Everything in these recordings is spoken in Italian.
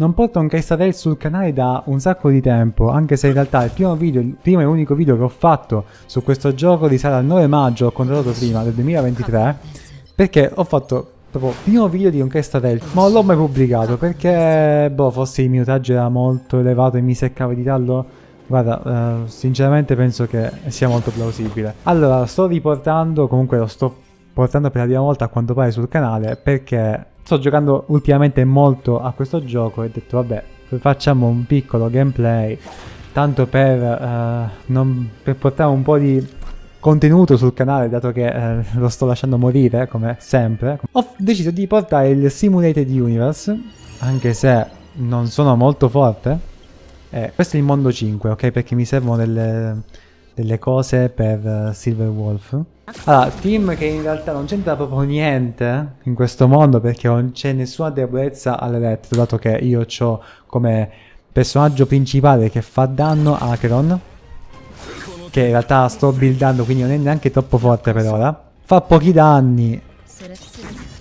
non porto un Castatell sul canale da un sacco di tempo, anche se in realtà il primo video, il primo e unico video che ho fatto su questo gioco risale al 9 maggio, ho controllato prima, del 2023, perché ho fatto proprio primo video di un Castatell, ma non l'ho mai pubblicato perché, boh, forse il minutaggio era molto elevato e mi seccava di tallo. Guarda, uh, sinceramente penso che sia molto plausibile. Allora, sto riportando, comunque lo sto portando per la prima volta a quanto pare sul canale perché sto giocando ultimamente molto a questo gioco e ho detto vabbè facciamo un piccolo gameplay tanto per, uh, non, per portare un po' di contenuto sul canale dato che uh, lo sto lasciando morire come sempre. Ho deciso di portare il Simulated Universe anche se non sono molto forte. Eh, questo è il mondo 5 ok? Perché mi servono delle, delle cose per uh, Silver Wolf allora, team che in realtà non c'entra proprio niente in questo mondo perché non c'è nessuna debolezza all'elettro, dato che io ho come personaggio principale che fa danno Acheron, che in realtà sto buildando quindi non è neanche troppo forte per ora. Fa pochi danni.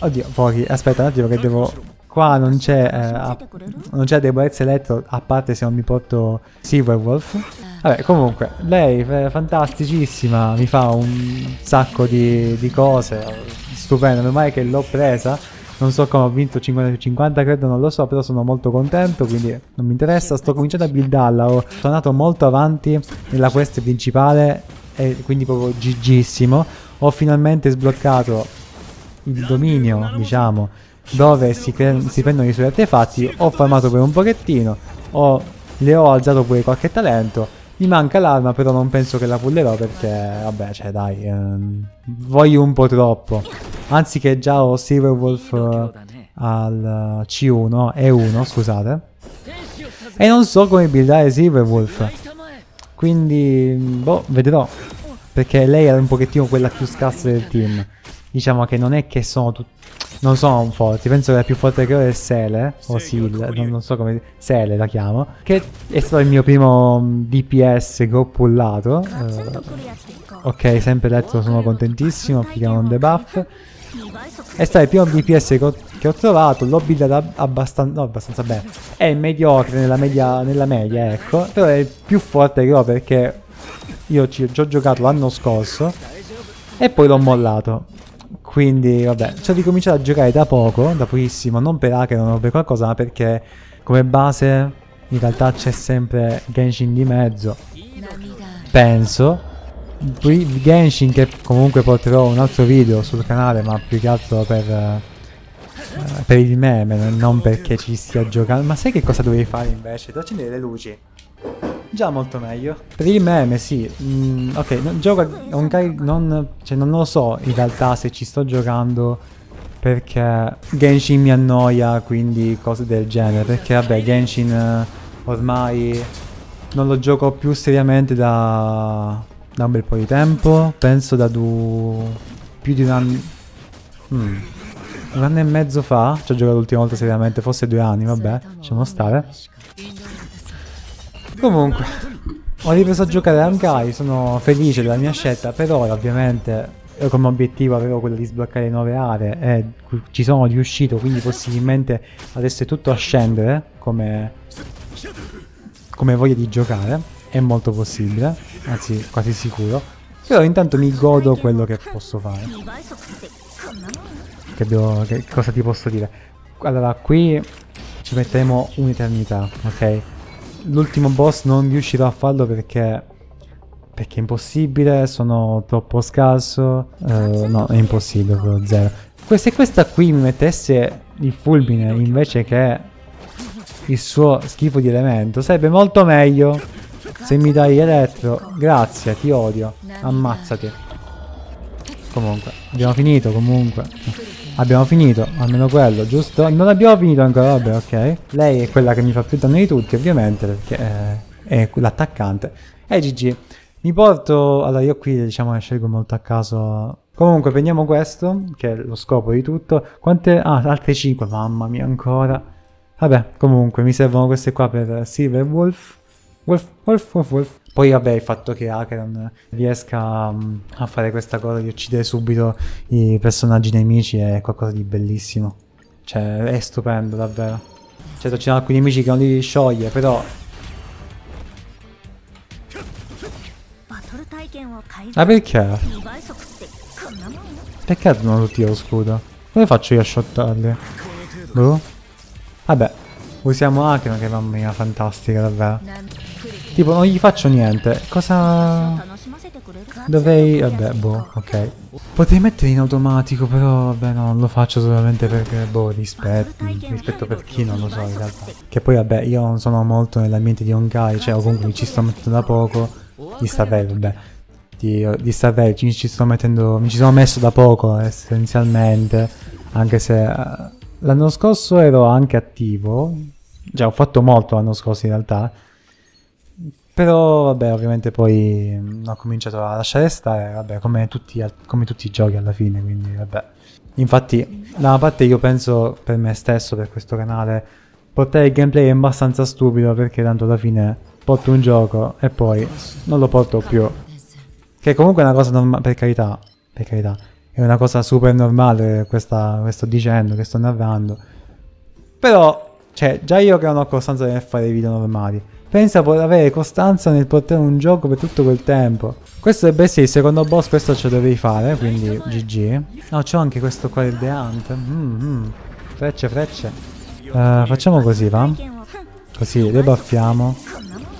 Oddio, pochi. Aspetta un attimo che devo... Qua non c'è eh, debolezza elettro, a parte se non mi porto Silverwolf. Vabbè, comunque, lei è fantasticissima, mi fa un sacco di, di cose, stupendo, ormai che l'ho presa, non so come ho vinto 50 50 credo, non lo so, però sono molto contento, quindi non mi interessa, sto cominciando a buildarla, ho, sono andato molto avanti nella quest principale, e quindi proprio gigissimo, ho finalmente sbloccato il dominio, diciamo, dove si, si prendono i suoi artefatti, ho farmato per un pochettino, ho, le ho alzato pure qualche talento, mi manca l'arma, però non penso che la pullerò perché, vabbè, cioè dai, ehm, voglio un po' troppo. Anziché già ho Silverwolf uh, al C1, E1, scusate. E non so come buildare Silverwolf. Quindi, boh, vedrò. Perché lei era un pochettino quella più scarsa del team. Diciamo che non è che sono tutti non sono forti, penso che la più forte che ho è Sele, o Sil, non, non, so come... Sele la chiamo, che è stato il mio primo mm, DPS che ho pullato. Uh, ok, sempre letto, sono contentissimo, applichiamo un debuff. È stato il primo DPS che ho, che ho trovato, l'ho buildato abbastanza, no, abbastanza bene. È mediocre nella media, nella media, ecco, però è il più forte che ho perché io ci, ci ho giocato l'anno scorso e poi l'ho mollato. Quindi, vabbè, ci ho ricominciato a giocare da poco, da pochissimo, non per hacker, non per qualcosa, ma perché come base in realtà c'è sempre Genshin di mezzo. Penso. Genshin che comunque porterò un altro video sul canale, ma più che altro per, eh, per il meme, non perché ci stia giocando. Ma sai che cosa dovevi fare invece? Devo accendere le luci. Già molto meglio. Per il meme, sì. Mm, ok, no, gioco, non, non, cioè, non lo so in realtà se ci sto giocando perché Genshin mi annoia, quindi cose del genere. Perché vabbè, Genshin eh, ormai non lo gioco più seriamente da, da un bel po' di tempo. Penso da du... più di un anno... Mm. Un anno e mezzo fa ci ho giocato l'ultima volta seriamente, forse due anni, vabbè, lasciamo stare. Comunque, ho ripreso a giocare Ankai, sono felice della mia scelta, per ora ovviamente come obiettivo avevo quello di sbloccare nuove aree e ci sono riuscito, quindi possibilmente adesso è tutto a scendere come, come voglia di giocare, è molto possibile, anzi quasi sicuro, però intanto mi godo quello che posso fare. Che, devo, che cosa ti posso dire? Allora, qui ci metteremo un'eternità, ok? L'ultimo boss non riuscirò a farlo perché perché è impossibile, sono troppo scarso. Uh, no, è impossibile, proprio zero. Se questa qui mi mettesse il fulmine invece che il suo schifo di elemento, sarebbe molto meglio. Se mi dai elettro, grazie, ti odio. Ammazzati. Comunque, abbiamo finito comunque. Abbiamo finito, almeno quello, giusto? Non abbiamo finito ancora, vabbè, ok. Lei è quella che mi fa più danno di tutti, ovviamente, perché è, è l'attaccante. E eh, GG. Mi porto... Allora, io qui diciamo scelgo molto a caso... Comunque, prendiamo questo, che è lo scopo di tutto. Quante... Ah, altre 5, mamma mia, ancora. Vabbè, comunque, mi servono queste qua per Silver Wolf. Wolf, Wolf, Wolf, Wolf. Poi vabbè il fatto che Acheron riesca um, a fare questa cosa di uccidere subito i personaggi nemici è qualcosa di bellissimo. Cioè è stupendo davvero. Certo ci sono alcuni nemici che non li scioglie, però... Ah perché? Perché non lo scudo? Come faccio io a shottarli? Boh. Vabbè, usiamo Akron che mamma mia, fantastica davvero. Tipo non gli faccio niente. Cosa... Dovrei... Vabbè, boh, ok. Potrei mettere in automatico, però vabbè no, non lo faccio solamente perché, boh, rispetto. Rispetto per chi non lo so in realtà. Che poi vabbè, io non sono molto nell'ambiente di Honkai, cioè comunque mi ci sto mettendo da poco. Di Starvey, vabbè. Di, di Starvey mi ci sto mettendo... Mi ci sono messo da poco, essenzialmente. Anche se... Uh, l'anno scorso ero anche attivo. Già, ho fatto molto l'anno scorso in realtà. Però vabbè, ovviamente poi mm, ho cominciato a lasciare stare, vabbè, come tutti, come tutti i giochi alla fine, quindi vabbè. Infatti, da una parte io penso per me stesso, per questo canale, portare il gameplay è abbastanza stupido perché tanto alla fine porto un gioco e poi non lo porto più. Che comunque è una cosa normale, per carità, per carità, è una cosa super normale questa, che sto dicendo, che sto narrando. Però, cioè, già io che non ho costanza nel fare video normali Pensa di avere costanza nel portare un gioco per tutto quel tempo. Questo dovrebbe essere il secondo boss, questo ce lo dovevi fare, quindi GG. No, c'ho anche questo qua, il The. Mm -hmm. Frecce, frecce. Uh, facciamo così, va? Così, debuffiamo.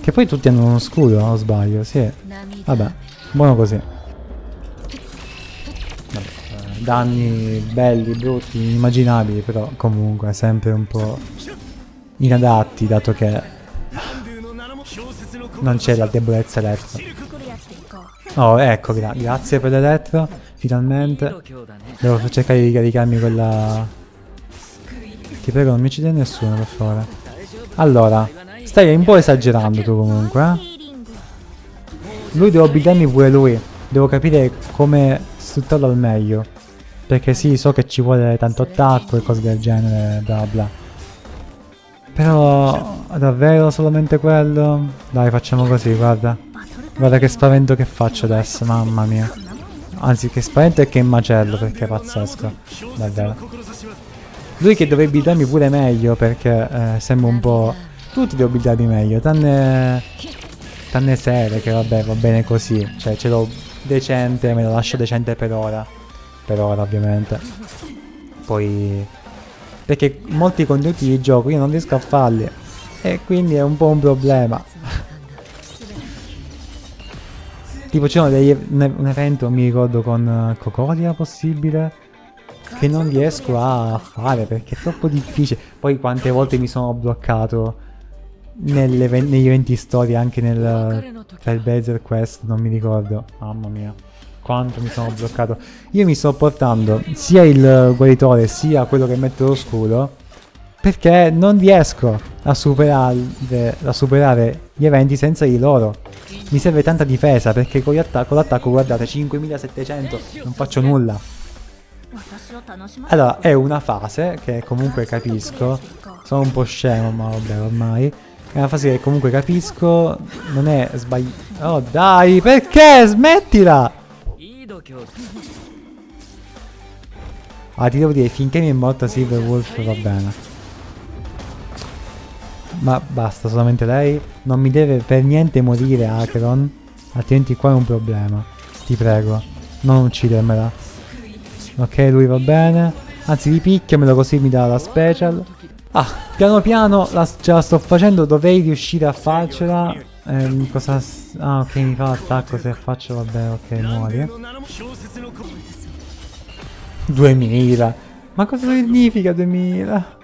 Che poi tutti hanno uno scudo, o sbaglio? Sì. Vabbè, buono così. Vabbè, uh, danni belli, brutti, inimmaginabili, però comunque sempre un po' inadatti, dato che non c'è la debolezza elettro. Oh, ecco, gra grazie per l'elettro. Finalmente. Devo cercare di caricarmi quella... Ti prego, non mi uccide nessuno, per favore. Allora, stai un po' esagerando tu comunque, eh? Lui devo buildarmi pure lui. Devo capire come sfruttarlo al meglio. Perché sì, so che ci vuole tanto attacco e cose del genere, bla bla. Però davvero solamente quello? Dai facciamo così guarda. Guarda che spavento che faccio adesso mamma mia. Anzi che spavento e che macello perché è pazzesco Davvero. Lui che dovrebbe buildarmi pure meglio perché eh, sembra un po' Tutti devo buildarmi meglio Tranne Tranne Sere che vabbè va bene così. Cioè ce l'ho decente Me lo lascio decente per ora. Per ora ovviamente. Poi perché molti contenuti di gioco io non riesco a farli. E quindi è un po' un problema. Tipo c'erano un evento mi ricordo con uh, Cocolia possibile che non riesco a fare perché è troppo difficile. Poi quante volte mi sono bloccato negli eventi storia anche nel, nel Bezer Quest non mi ricordo. Mamma mia quanto mi sono bloccato. Io mi sto portando sia il guaritore sia quello che mette lo scudo perché non riesco a superare, a superare gli eventi senza di loro. Mi serve tanta difesa perché con, l'attacco guardate 5700 non faccio nulla. Allora è una fase che comunque capisco, sono un po' scemo ma vabbè ormai. È una fase che comunque capisco, non è sbagliato. Oh dai, perché? Smettila! Ah, ti devo dire, finché mi è morta Silverwolf va bene. Ma basta, solamente lei. Non mi deve per niente morire Akron. Altrimenti qua è un problema. Ti prego, non uccidermela. Ok, lui va bene. Anzi, ripicchiamelo così mi dà la special. Ah, piano piano la, ce la sto facendo. Dovrei riuscire a farcela. Eh, cosa... Ah, ok, mi fa l'attacco. Se faccio, vabbè, ok, muori. 2000. Ma cosa significa 2000?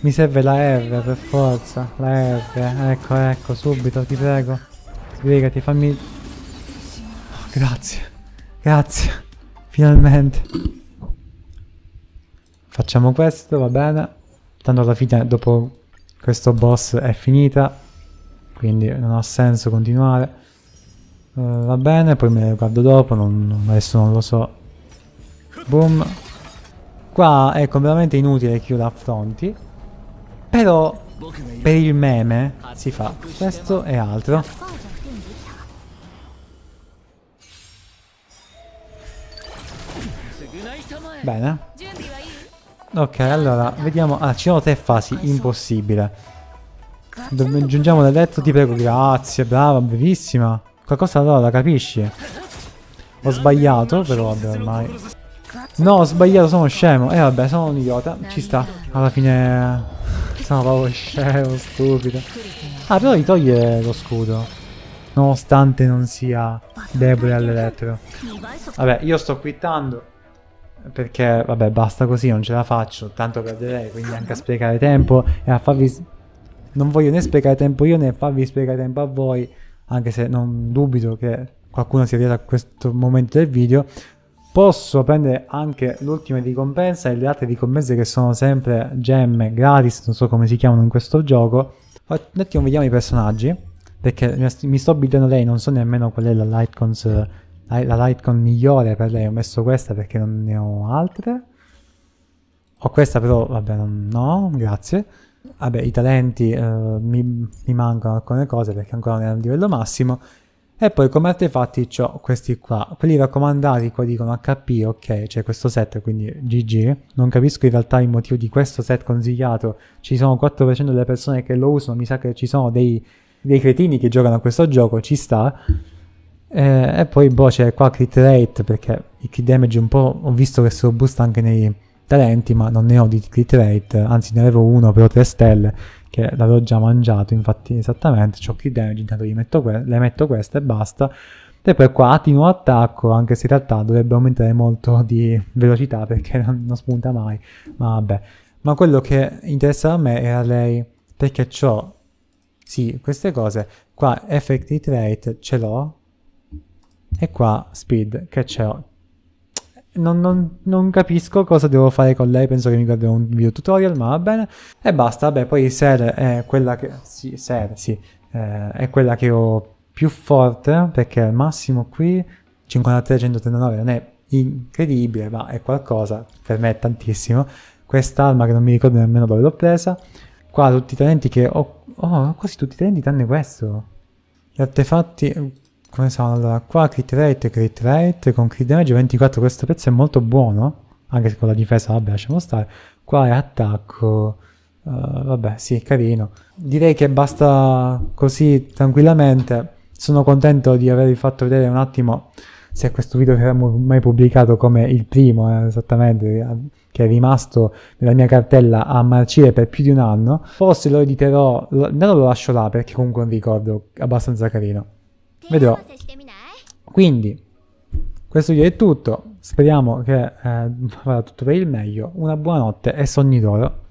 Mi serve la R per forza. La R. Ecco, ecco, subito, ti prego. Sbrigati, fammi... Oh, grazie. Grazie. Finalmente. Facciamo questo, va bene. Tanto alla fine, dopo questo boss è finita. Quindi non ha senso continuare. Uh, va bene, poi me ne guardo dopo, non, adesso non lo so. Boom. Qua è completamente inutile che io la affronti. Però per il meme si fa questo e altro. Bene. Ok, allora, vediamo. Ah, ci sono tre fasi, impossibile. Giungiamo nel letto, ti prego, grazie, brava, bravissima. Qualcosa allora la capisci? Ho sbagliato, però vabbè, ormai. No, ho sbagliato, sono scemo. E eh, vabbè, sono un idiota. Ci sta. Alla fine... Sono proprio scemo, stupido. Ah, però gli toglie lo scudo. Nonostante non sia debole all'elettro. Vabbè, io sto quittando. Perché, vabbè, basta così, non ce la faccio. Tanto perderei, quindi anche a sprecare tempo e a farvi... Non voglio né sprecare tempo io né farvi sprecare tempo a voi. Anche se non dubito che qualcuno sia arrivato a questo momento del video. Posso prendere anche l'ultima ricompensa e le altre ricompense che sono sempre gemme gratis, non so come si chiamano in questo gioco. Un attimo vediamo i personaggi, perché mi sto buildando lei, non so nemmeno qual è la Lightcons, la Lightcon migliore per lei, ho messo questa perché non ne ho altre. Ho questa però, vabbè, no, grazie. Vabbè, i talenti eh, mi, mi mancano alcune cose perché ancora non è al livello massimo. E poi come artefatti ho questi qua, quelli raccomandati qua dicono HP, ok, c'è questo set, quindi GG. Non capisco in realtà il motivo di questo set consigliato, ci sono 4% delle persone che lo usano, mi sa che ci sono dei, dei cretini che giocano a questo gioco, ci sta. Eh, e poi boh c'è qua crit rate, perché il crit damage un po' ho visto che si robusta anche nei talenti, ma non ne ho di crit rate, anzi ne avevo uno però 3 stelle che l'avevo già mangiato, infatti esattamente, ho crit damage, intanto gli metto que- le metto queste e basta. E poi qua attimo attacco, anche se in realtà dovrebbe aumentare molto di velocità perché non, non spunta mai, ma vabbè. Ma quello che interessa a me era lei, perché ho, sì, queste cose, qua effective rate ce l'ho, e qua speed che ce l'ho, non, non, non, capisco cosa devo fare con lei, penso che mi guarderò un video tutorial, ma va bene. E basta, vabbè, poi Ser è quella che... Sì, Ser, sì, eh, è quella che ho più forte, perché al massimo qui 53-139 non è incredibile, ma è qualcosa, per me è tantissimo. Quest'arma che non mi ricordo nemmeno dove l'ho presa. Qua tutti i talenti che ho... Oh, quasi tutti i talenti tranne questo. Gli artefatti come sono? Allora, qua crit rate, crit rate, con crit damage 24, questo pezzo è molto buono, anche se con la difesa, vabbè, lasciamo stare. Qua è attacco, uh, vabbè, sì, carino. Direi che basta così tranquillamente. Sono contento di avervi fatto vedere un attimo se questo video verrà mai pubblicato come il primo, eh, esattamente, che è rimasto nella mia cartella a marcire per più di un anno. Forse lo editerò, non lo lascio là perché comunque è un ricordo abbastanza carino. Vedrò. Quindi, questo video è tutto. Speriamo che eh, vada tutto per il meglio. Una buona notte e sogni d'oro.